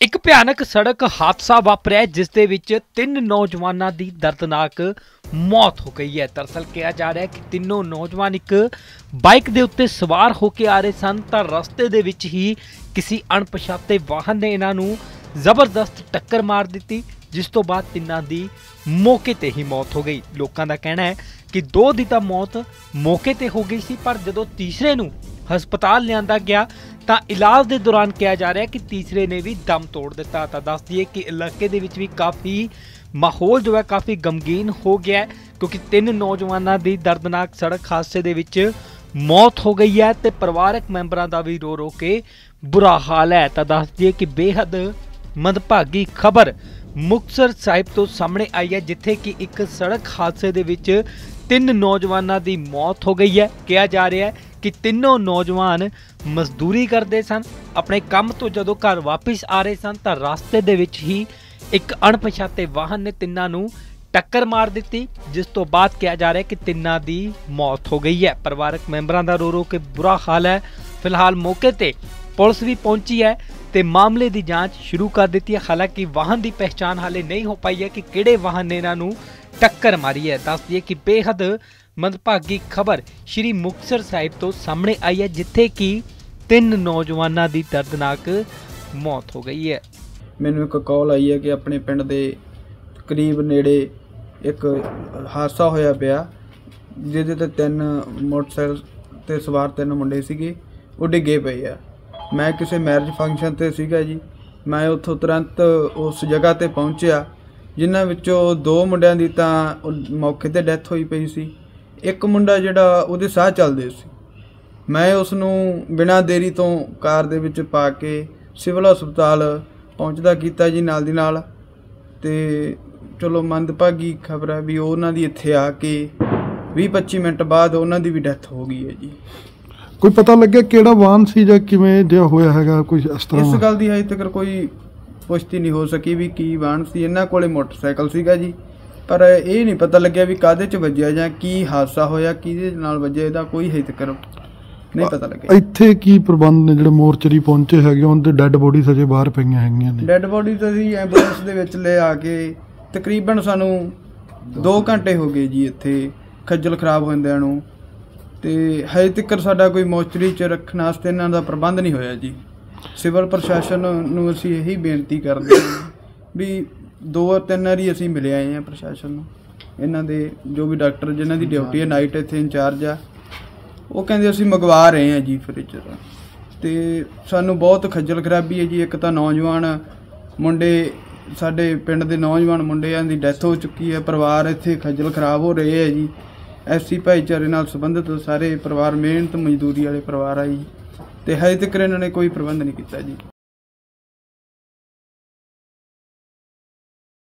ਇੱਕ ਭਿਆਨਕ ਸੜਕ ਹਾਦਸਾ ਵਾਪਰਿਆ, ਜਿਸ ਦੇ ਵਿੱਚ ਤਿੰਨ ਨੌਜਵਾਨਾਂ ਦੀ ਦਰਦਨਾਕ ਮੌਤ ਹੋ ਗਈ ਹੈ। ਦਰਅਸਲ ਕਿਹਾ ਜਾ ਰਿਹਾ ਹੈ ਕਿ ਤਿੰਨੋਂ ਨੌਜਵਾਨ ਇੱਕ ਬਾਈਕ ਦੇ ਉੱਤੇ ਸਵਾਰ ਹੋ ਕੇ ਆ ਰਹੇ ਸਨ, ਤਾਂ ਰਸਤੇ ਦੇ ਵਿੱਚ ਹੀ ਕਿਸੇ ਅਣਪਛਾਤੇ ਵਾਹਨ ਨੇ ਇਹਨਾਂ ਨੂੰ ਜ਼ਬਰਦਸਤ ਟੱਕਰ ਮਾਰ ਦਿੱਤੀ, ਜਿਸ ਤੋਂ ਬਾਅਦ ਤਿੰਨਾਂ ਦੀ ਮੌਕੇ ਤੇ ਹੀ ਮੌਤ ਹੋ ਗਈ। ਲੋਕਾਂ ਦਾ ਕਹਿਣਾ ਹੈ ਕਿ ਦੋ ਦੀ ਤਾਂ ਮੌਤ ਮੌਕੇ ਤੇ ਹੋ ਗਈ ਸੀ, ਪਰ ਜਦੋਂ ਤੀਸਰੇ ਨੂੰ ਹਸਪਤਾਲ ਲਿਆਂਦਾ ਗਿਆ ਤਾਂ ਇਲਾਜ ਦੇ ਦੌਰਾਨ ਕਿਹਾ ਜਾ ਰਿਹਾ ਕਿ ਤੀਸਰੇ ਨੇ ਵੀ ਦਮ ਤੋੜ ਦਿੱਤਾ। ਤਾਂ ਦੱਸ ਦਈਏ ਕਿ ਇਲਾਕੇ ਦੇ ਵਿੱਚ ਵੀ ਕਾਫੀ ਮਾਹੌਲ ਜੋ ਹੈ ਕਾਫੀ ਗਮਗੀਨ ਹੋ ਗਿਆ ਹੈ, ਕਿਉਂਕਿ ਤਿੰਨ ਨੌਜਵਾਨਾਂ ਦੀ ਦਰਦਨਾਕ ਸੜਕ ਹਾਦਸੇ ਦੇ ਵਿੱਚ ਮੌਤ ਹੋ ਗਈ ਹੈ ਤੇ ਪਰਿਵਾਰਕ ਮੈਂਬਰਾਂ ਦਾ ਵੀ ਰੋ ਰੋ ਕੇ ਬੁਰਾ ਹਾਲ ਹੈ। ਤਾਂ ਦੱਸ ਦਈਏ ਕਿ ਬੇਹੱਦ ਮੰਦਭਾਗੀ ਖਬਰ ਮੁਕਤਸਰ ਸਾਹਿਬ ਤੋਂ ਸਾਹਮਣੇ ਆਈ ਹੈ, ਜਿੱਥੇ ਕਿ ਇੱਕ ਸੜਕ ਹਾਦਸੇ ਦੇ ਵਿੱਚ ਤਿੰਨ ਨੌਜਵਾਨਾਂ ਦੀ ਮੌਤ ਹੋ ਗਈ ਹੈ। ਕਿਹਾ ਜਾ ਰਿਹਾ ਹੈ ਕਿ ਤਿੰਨੋਂ ਨੌਜਵਾਨ ਮਜ਼ਦੂਰੀ ਕਰਦੇ ਸਨ। ਆਪਣੇ ਕੰਮ ਤੋਂ ਜਦੋਂ ਘਰ ਵਾਪਸ ਆ ਰਹੇ ਸਨ ਤਾਂ ਰਸਤੇ ਦੇ ਵਿੱਚ ਹੀ ਇੱਕ ਅਣਪਛਾਤੇ ਵਾਹਨ ਨੇ ਤਿੰਨਾਂ ਨੂੰ ਟੱਕਰ ਮਾਰ ਦਿੱਤੀ, ਜਿਸ ਤੋਂ ਬਾਅਦ ਕਿਹਾ ਜਾ ਰਿਹਾ ਕਿ ਤਿੰਨਾਂ ਦੀ ਮੌਤ ਹੋ ਗਈ ਹੈ। ਪਰਿਵਾਰਕ ਮੈਂਬਰਾਂ ਦਾ ਰੋ ਰੋ ਕੇ ਬੁਰਾ ਹਾਲ ਹੈ। ਫਿਲਹਾਲ ਮੌਕੇ ਤੇ ਪੁਲਿਸ ਵੀ ਪਹੁੰਚੀ ਹੈ ਤੇ ਮਾਮਲੇ ਦੀ ਜਾਂਚ ਸ਼ੁਰੂ ਕਰ ਦਿੱਤੀ ਹੈ। ਹਾਲਾਂਕਿ ਵਾਹਨ ਦੀ ਪਹਿਚਾਣ ਹਾਲੇ ਨਹੀਂ ਹੋ ਪਾਈ ਹੈ ਕਿ ਕਿਹੜੇ ਵਾਹਨ ਨੇ ਇਹਨਾਂ ਨੂੰ ਟੱਕਰ ਮਾਰੀ ਹੈ। ਦੱਸ ਦਈਏ ਕਿ ਬੇਹੱਦ ਮੰਦਭਾਗੀ ਖਬਰ ਸ਼੍ਰੀ ਮੁਕਤਸਰ ਸਾਹਿਬ ਤੋਂ ਸਾਹਮਣੇ ਆਈ ਹੈ, ਜਿੱਥੇ ਕਿ ਤਿੰਨ ਨੌਜਵਾਨਾਂ ਦੀ ਦਰਦਨਾਕ ਮੌਤ ਹੋ ਗਈ ਹੈ। ਮੈਨੂੰ ਇੱਕ ਕਾਲ ਆਈ ਹੈ ਕਿ ਆਪਣੇ ਪਿੰਡ ਦੇ ਕਰੀਬ ਨੇੜੇ ਇੱਕ ਹਾਦਸਾ ਹੋਇਆ ਪਿਆ, ਜਿਹਦੇ ਤੇ ਤਿੰਨ ਮੋਟਰਸਾਈਕਲ ਤੇ ਸਵਾਰ ਤਿੰਨ ਮੁੰਡੇ ਸੀਗੇ, ਉਹ ਡਿੱਗੇ ਪਏ ਆ। ਮੈਂ ਕਿਸੇ ਮੈਰਿਜ ਫੰਕਸ਼ਨ ਤੇ ਸੀਗਾ ਜੀ। ਮੈਂ ਉੱਥੋਂ ਤੁਰੰਤ ਉਸ ਜਗ੍ਹਾ ਤੇ ਪਹੁੰਚਿਆ, ਜਿਨ੍ਹਾਂ ਵਿੱਚੋਂ ਦੋ ਮੁੰਡਿਆਂ ਦੀ ਤਾਂ ਮੌਕੇ ਤੇ ਡੈਥ ਹੋਈ ਪਈ ਸੀ। ਇੱਕ ਮੁੰਡਾ ਜਿਹੜਾ ਉਹਦੇ ਸਾਹ ਚੱਲਦੇ ਸੀ। ਮੈਂ ਉਸ ਨੂੰ ਬਿਨਾਂ ਦੇਰੀ ਤੋਂ ਕਾਰ ਦੇ ਵਿੱਚ ਪਾ ਕੇ ਸਿਵਲ ਹਸਪਤਾਲ ਪਹੁੰਚਦਾ ਕੀਤਾ ਜੀ ਨਾਲ ਦੀ ਨਾਲ। ਤੇ ਚਲੋ ਮੰਦਭਾਗੀ ਖਬਰ ਹੈ ਵੀ ਉਹਨਾਂ ਦੀ ਇੱਥੇ ਆ ਕੇ 20-25 ਮਿੰਟ ਬਾਅਦ ਉਹਨਾਂ ਦੀ ਵੀ ਡੈਥ ਹੋ ਗਈ ਹੈ ਜੀ। ਕੋਈ ਪਤਾ ਲੱਗਿਆ ਕਿਹੜਾ ਵਾਹਨ ਸੀ ਜਾਂ ਕਿਵੇਂ ਜਿਹਾ ਹੋਇਆ ਹੈਗਾ ਕੋਈ ਇਸ ਇਸ ਤਰ੍ਹਾਂ ਗੱਲ ਦੀ ਹਜੇ ਤੱਕ ਕੋਈ ਪੁਸ਼ਟੀ ਨਹੀਂ ਹੋ ਸਕੀ ਵੀ ਕੀ ਵਾਹਨ ਸੀ। ਇਹਨਾਂ ਕੋਲੇ ਮੋਟਰਸਾਈਕਲ ਸੀਗਾ ਜੀ। ਪਰ ਇਹ ਨਹੀਂ ਪਤਾ ਲੱਗਿਆ ਵੀ ਕਾਹਦੇ ਚ ਵੱਜਿਆ ਜਾਂ ਕੀ ਹਾਦਸਾ ਹੋਇਆ ਕਿਹਦੇ ਨਾਲ ਵੱਜਿਆ ਇਹਦਾ ਕੋਈ ਹਜੇ ਤੱਕ ਨਹੀਂ ਪਤਾ ਲੱਗਿਆ। ਇੱਥੇ ਕੀ ਪ੍ਰਬੰਧ ਨੇ ਜਿਹੜੇ ਮੋਰਚਰੀ ਪਹੁੰਚੇ ਹੈਗੇ ਉਹਨਾਂ ਦੇ ਡੈੱਡ ਬੋਡੀ ਸਜੇ ਬਾਹਰ ਪਈਆਂ ਹੈਗੀਆਂ ਨੇ। ਡੈੱਡ ਬੋਡੀ ਤਾਂ ਜੀ ਐਂਬੂਲੈਂਸ ਦੇ ਵਿੱਚ ਲੈ ਆ ਕੇ ਤਕਰੀਬਨ ਸਾਨੂੰ 2 ਘੰਟੇ ਹੋ ਗਏ ਜੀ ਇੱਥੇ ਖੱਜਲ ਖਰਾਬ ਹੁੰਦਿਆਂ ਨੂੰ। ਤੇ ਹਜੇ ਤੱਕ ਸਾਡਾ ਕੋਈ ਮੋਚਰੀ ਚ ਰੱਖਣ ਵਾਸਤੇ ਇਹਨਾਂ ਦਾ ਪ੍ਰਬੰਧ ਨਹੀਂ ਹੋਇਆ ਜੀ। ਸਿਵਲ ਪ੍ਰਸ਼ਾਸਨ ਨੂੰ ਅਸੀਂ ਇਹੀ ਬੇਨਤੀ ਕਰਦੇ ਹਾਂ ਵੀ ਦੋ ਤਿੰਨ ਵਾਰੀ ਅਸੀਂ ਮਿਲੇ ਆਏ ਹਾਂ ਪ੍ਰਸ਼ਾਸਨ ਨੂੰ। ਇਹਨਾਂ ਦੇ ਜੋ ਵੀ ਡਾਕਟਰ ਜਿਨ੍ਹਾਂ ਦੀ ਡਿਊਟੀ ਹੈ, ਨਾਈਟ ਇੱਥੇ ਇੰਚਾਰਜ ਆ, ਉਹ ਕਹਿੰਦੇ ਅਸੀਂ ਮੰਗਵਾ ਰਹੇ ਹਾਂ ਜੀ ਫ੍ਰਿਜ ਤੇ। ਸਾਨੂੰ ਬਹੁਤ ਖੱਜਲ ਖਰਾਬੀ ਹੈ ਜੀ, ਇੱਕ ਤਾਂ ਨੌਜਵਾਨ ਮੁੰਡੇ, ਸਾਡੇ ਪਿੰਡ ਦੇ ਨੌਜਵਾਨ ਮੁੰਡਿਆਂ ਦੀ ਡੈਥ ਹੋ ਚੁੱਕੀ ਹੈ, ਪਰਿਵਾਰ ਇੱਥੇ ਖੱਜਲ ਖਰਾਬ ਹੋ ਰਹੇ ਹੈ ਜੀ। ਐਸੀ ਭਾਈਚਾਰੇ ਨਾਲ ਸੰਬੰਧਿਤ ਸਾਰੇ ਪਰਿਵਾਰ, ਮਿਹਨਤ ਮਜ਼ਦੂਰੀ ਵਾਲੇ ਪਰਿਵਾਰ ਆ ਜੀ। ਤੇ ਹਜੇ ਤੱਕ ਇਹਨਾਂ ਨੇ ਕੋਈ ਪ੍ਰਬੰਧ ਨਹੀਂ ਕੀਤਾ ਜੀ।